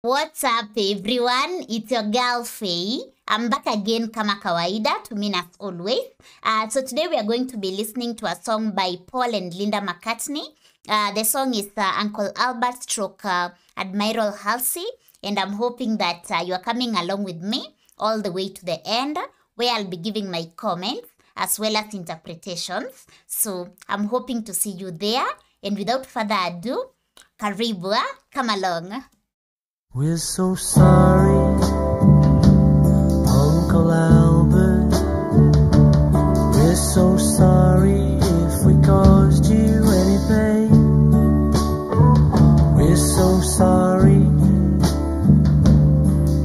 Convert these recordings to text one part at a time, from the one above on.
What's up everyone? It's your girl Faye. I'm back again kama kawaida to mean as always. Uh, so today we are going to be listening to a song by Paul and Linda McCartney. Uh, the song is uh, Uncle Albert stroke uh, Admiral Halsey and I'm hoping that uh, you are coming along with me all the way to the end where I'll be giving my comments as well as interpretations. So I'm hoping to see you there and without further ado, karibu, ah, come along. We're so sorry, Uncle Albert. We're so sorry if we caused you any pain. We're so sorry,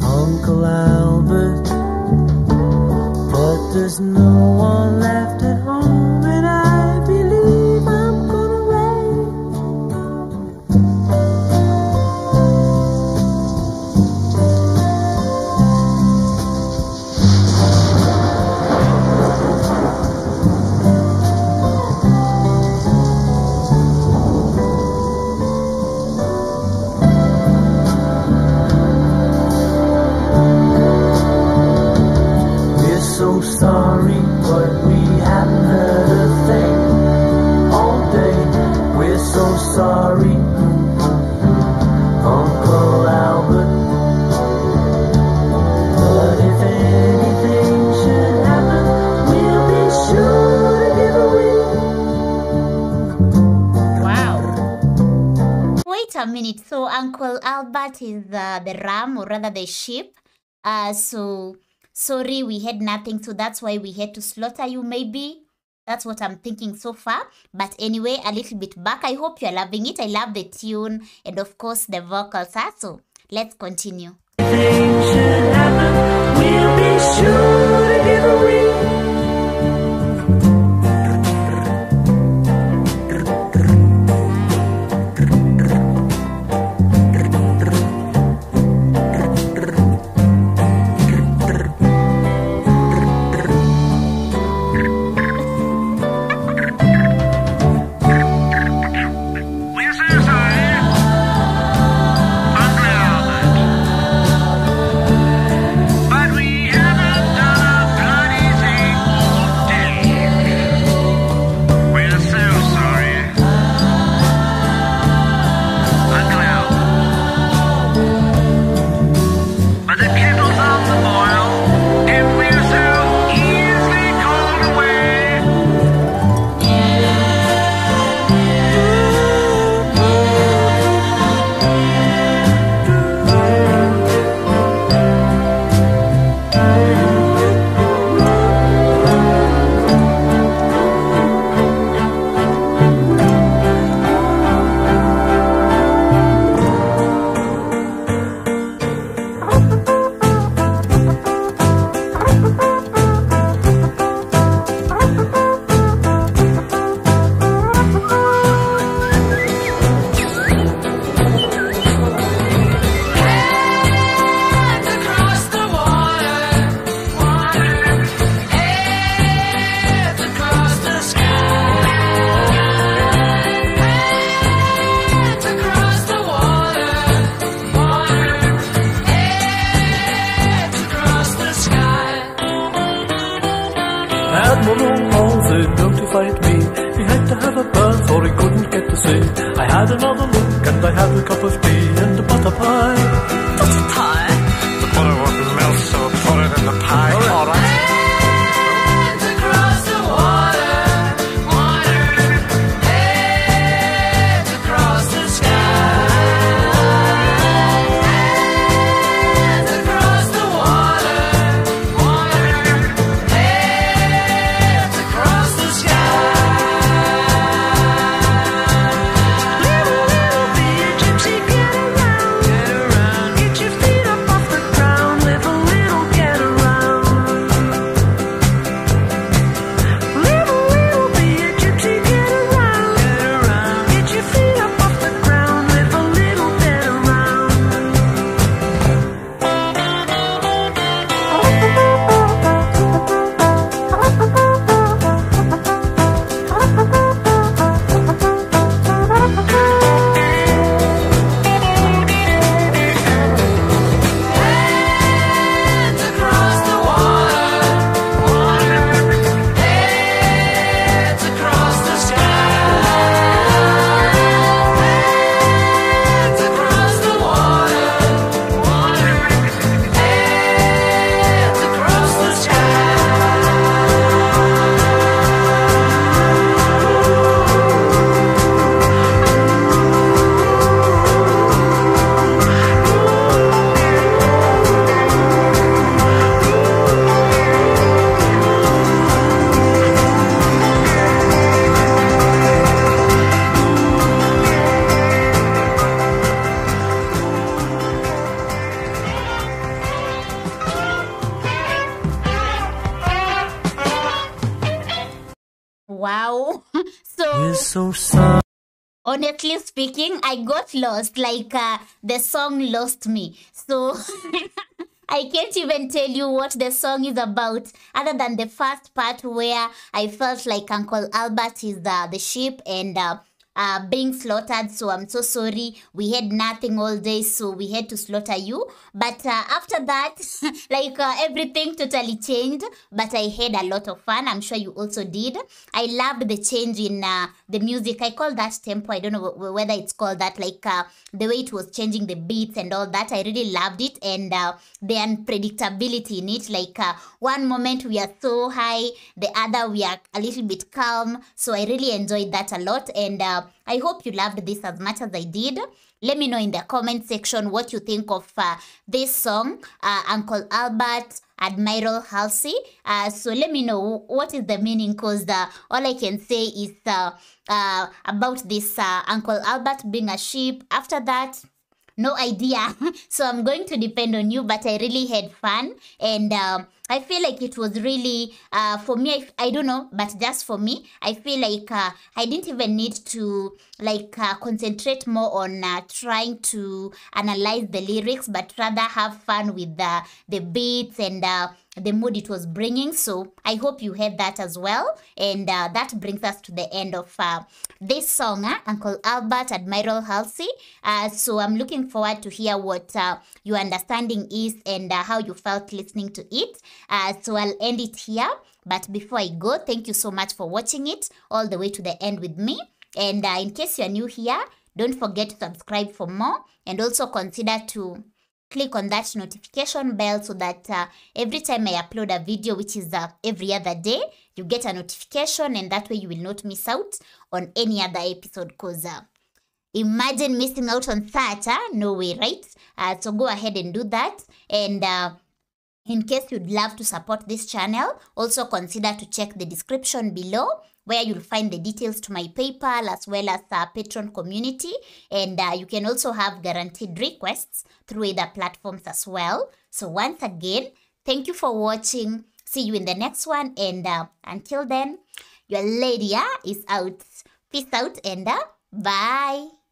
Uncle Albert. But there's no one left so sorry, but we haven't heard a thing all day. We're so sorry, Uncle Albert. But if anything should happen, we'll be sure to give a wink. Wow. Wait a minute. So Uncle Albert is uh, the ram, or rather the sheep. Uh, so sorry, we had nothing. So that's why we had to slaughter you. Maybe that's what I'm thinking so far. But anyway, a little bit back. I hope you're loving it. I love the tune and of course the vocals. Are. So let's continue. Have a bath or he couldn't get to sea. I had another look and I had a cup of tea and a. Butter pie? Wow. So so honestly speaking i got lost. Like uh, the song lost me. So i can't even tell you what the song is about other than the first part where i felt like uncle albert is the, the sheep and uh, uh, being slaughtered. So i'm so sorry. We had nothing all day so we had to slaughter you. But uh, after that like uh, everything totally changed. But i had a lot of fun. I'm sure you also did. I loved the change in uh, the music. I call that tempo. I don't know whether it's called that like uh, the way it was changing the beats and all that. I really loved it. And uh, the unpredictability in it. Like one moment we are so high the other we are a little bit calm. So i really enjoyed that a lot. And uh, i hope you loved this as much as i did. Let me know in the comment section what you think of uh, this song uh, uncle albert admiral halsey. Uh, so let me know what is the meaning because uh, all i can say is uh, uh, about this uncle albert being a sheep. After that no idea. So i'm going to depend on you but i really had fun. And um, i feel like it was really uh, for me I, I don't know but just for me i feel like uh, i didn't even need to like uh, concentrate more on uh, trying to analyze the lyrics but rather have fun with the the beats and uh, the mood it was bringing. So I hope you had that as well. And uh, that brings us to the end of uh, this song, uh, Uncle Albert, Admiral Halsey. Uh, so I'm looking forward to hear what uh, your understanding is and uh, how you felt listening to it. Uh, so I'll end it here. But before I go, thank you so much for watching it all the way to the end with me. And uh, in case you're new here, don't forget to subscribe for more and also consider to click on that notification bell so that uh, every time I upload a video, which is uh, every other day, you get a notification and that way you will not miss out on any other episode because uh, imagine missing out on that, huh? no way, right? Uh, so go ahead and do that. And uh, in case you'd love to support this channel, also consider to check the description below where you'll find the details to my PayPal as well as our Patreon community. And uh, you can also have guaranteed requests through other platforms as well. So once again, thank you for watching. See you in the next one. And uh, until then, your lady uh, is out. Peace out and uh, bye.